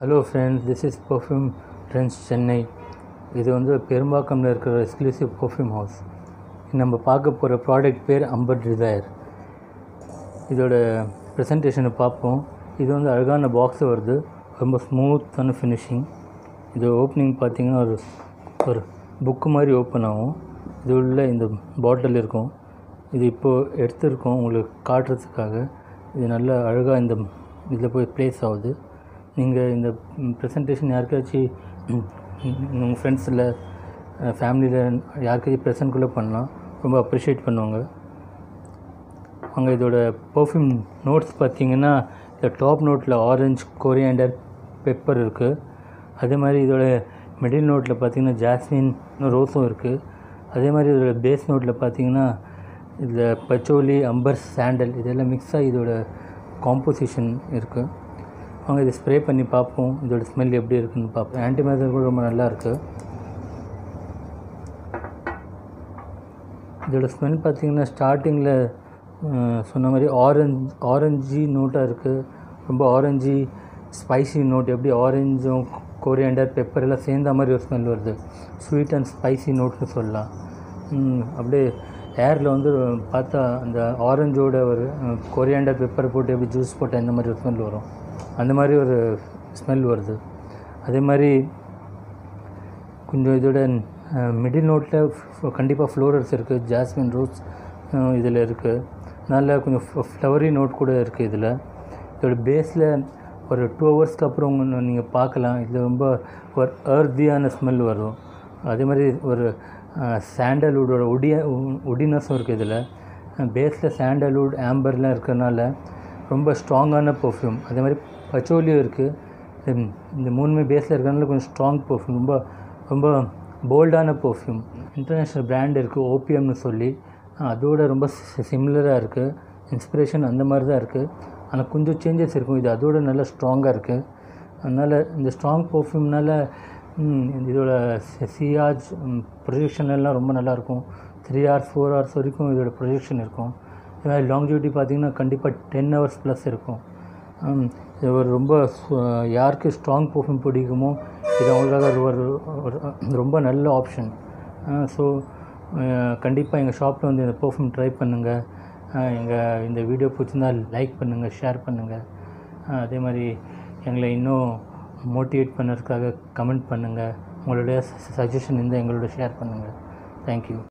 Hello friends this is perfume trends Chennai இது வந்து பெரும்பாக்கம்ல இருக்கிற எக்ஸ்க்ளூசிவ் பர்ஃப்யூம் ஹவுஸ் நம்ம பார்க்க போகிற ப்ராடக்ட் பேர் அம்பர் டிசைர் இதோட ப்ரெசன்டேஷனை பார்ப்போம். இது வந்து அழகான பாக்ஸ் வருது. ரொம்ப ஸ்மூத்தான ஃபினிஷிங் இது ஓப்பனிங் பார்த்தீங்கன்னா ஒரு ஒரு புக்கு மாதிரி ஓப்பன் ஆகும். இது உள்ள இந்த பாட்டில் இருக்கும். இது இப்போது எடுத்துருக்கோம் உங்களுக்கு காட்டுறதுக்காக. இது நல்லா அழகாக இந்த இதில் போய் ப்ளேஸ் ஆகுது. நீங்கள் இந்த ப்ரெசன்டேஷன் யாருக்காச்சும் உங்கள் ஃப்ரெண்ட்ஸில் ஃபேமிலியில் யாருக்காச்சும் ப்ரெசன்ட் கூட பண்ணலாம். ரொம்ப அப்ரிஷியேட் பண்ணுவாங்க. அங்கே இதோட பர்ஃப்யூம் நோட்ஸ் பார்த்தீங்கன்னா இந்த டாப் நோட்டில் ஆரஞ்ச் கொரியாண்டர் பெப்பர் இருக்குது அதே மாதிரி இதோட மிடில் நோட்டில் பார்த்தீங்கன்னா ஜாஸ்மின் ரோஸும் இருக்குது அதே மாதிரி இதோட பேஸ் நோட்டில் பார்த்தீங்கன்னா இதில் பச்சோலி அம்பர் சாண்டல் இதெல்லாம் மிக்ஸாக இதோட காம்போசிஷன் இருக்குது வாங்க இதை ஸ்ப்ரே பண்ணி பார்ப்போம். இதோட ஸ்மெல் எப்படி இருக்குன்னு பார்ப்போம். ஆன்டிமைசர் கூட ரொம்ப நல்லா இருக்குது இதோட ஸ்மெல் பார்த்திங்கன்னா ஸ்டார்டிங்கில் சொன்ன மாதிரி ஆரஞ்ச் ஆரஞ்சு நோட்டாக இருக்குது ரொம்ப ஆரஞ்சு ஸ்பைசி நோட் எப்படி ஆரஞ்சும் கொரியாண்டர் பெப்பர் எல்லாம் சேர்ந்த மாதிரி ஒரு ஸ்மெல் வருது. ஸ்வீட் அண்ட் ஸ்பைசி நோட்னு சொல்லலாம். அப்படியே ஏரில் வந்து பார்த்தா அந்த ஆரஞ்சோட ஒரு கொரியாண்டர் பெப்பர் போட்டு எப்படி ஜூஸ் போட்டு அந்த மாதிரி ஒரு ஸ்மெல் வரும். அந்த மாதிரி ஒரு ஸ்மெல் வருது. அதே மாதிரி கொஞ்சம் இதோட மிடில் நோட்டில் கண்டிப்பாக ஃப்ளோரல்ஸ் இருக்குது ஜாஸ்மின் ரோஸ் இதில் இருக்குது நல்ல கொஞ்சம் ஃப்ளவரி நோட் கூட இருக்குது இதில். இதோட பேஸில் ஒரு டூ ஹவர்ஸ்க்கு அப்புறம் நீங்கள் பார்க்கலாம். இதில் ரொம்ப ஒரு அர்தியான ஸ்மெல் வரும். அதே மாதிரி ஒரு சாண்டல்வுட்டோட ஒடிய ஒடினஸும் இருக்குது இதில். பேஸில் சாண்டல்வுட் ஆம்பர்லாம் இருக்கிறனால ரொம்ப ஸ்ட்ராங்கான பர்ஃப்யூம் அதே மாதிரி பச்சோலியும் இருக்குது இந்த மூணுமே பேஸில் இருக்கிறனால கொஞ்சம் ஸ்ட்ராங் பர்ஃப்யூம் ரொம்ப ரொம்ப போல்டான பர்ஃப்யூம் இன்டர்நேஷ்னல் பிராண்ட் இருக்குது ஓபிஎம்னு சொல்லி. அதோட ரொம்ப சிமிலராக இருக்குது இன்ஸ்பிரேஷன் அந்த மாதிரி தான் இருக்குது ஆனால் கொஞ்சம் சேஞ்சஸ் இருக்கும். இது அதோட நல்லா ஸ்ட்ராங்காக இருக்குது அதனால் இந்த ஸ்ட்ராங் பர்ஃப்யூம்னால இதோட சிஆர்ஜ் ப்ரொஜெக்ஷன்லாம் ரொம்ப நல்லாயிருக்கும் த்ரீ ஹவர்ஸ் ஃபோர் ஹவர்ஸ் வரைக்கும் இதோட ப்ரொஜெக்ஷன் இருக்கும். இது மாதிரி லாங்ஜிவிட்டி பார்த்திங்கன்னா கண்டிப்பாக டென் ஹவர்ஸ் ப்ளஸ் இருக்கும். இது ஒரு ரொம்ப யாருக்கு ஸ்ட்ராங் பர்ஃப்யூம் பிடிக்குமோ இது அவங்களுக்காக ஒரு ரொம்ப நல்ல ஆப்ஷன் ஸோ கண்டிப்பாக எங்கள் ஷாப்பில் வந்து இந்த பர்ஃப்யூம் ட்ரை பண்ணுங்கள் எங்கள் இந்த வீடியோ பிடிச்சிருந்தா லைக் பண்ணுங்கள் ஷேர் பண்ணுங்கள் அதே மாதிரி எங்களை இன்னும் மோட்டிவேட் பண்ணுறதுக்காக கமெண்ட் பண்ணுங்கள் உங்களுடைய சஜஷன் இருந்தால் எங்களோட ஷேர் பண்ணுங்கள் தேங்க்யூ